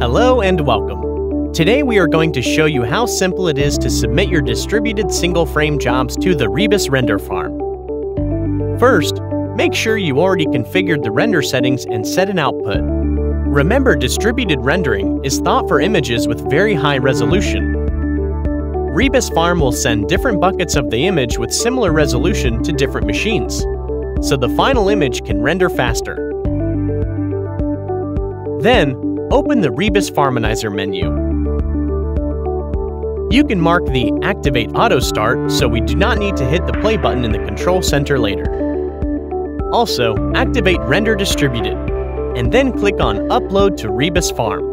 Hello and welcome. Today we are going to show you how simple it is to submit your distributed single frame jobs to the Rebus Render Farm. First, make sure you already configured the render settings and set an output. Remember distributed rendering is thought for images with very high resolution. Rebus Farm will send different buckets of the image with similar resolution to different machines, so the final image can render faster. Then, open the Rebus Farminizer menu. You can mark the Activate Auto Start so we do not need to hit the play button in the control center later. Also, activate Render Distributed, and then click on Upload to Rebus Farm.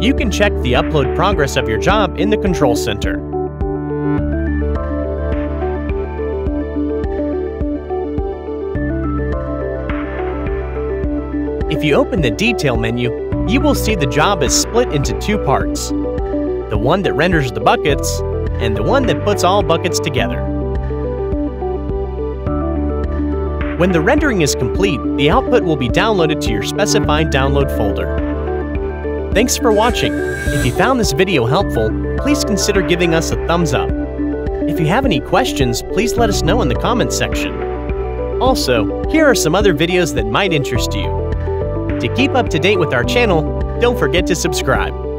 You can check the upload progress of your job in the control center. If you open the Detail menu, you will see the job is split into two parts. The one that renders the buckets, and the one that puts all buckets together. When the rendering is complete, the output will be downloaded to your specified download folder. Thanks for watching. If you found this video helpful, please consider giving us a thumbs up. If you have any questions, please let us know in the comments section. Also, here are some other videos that might interest you. To keep up to date with our channel, don't forget to subscribe.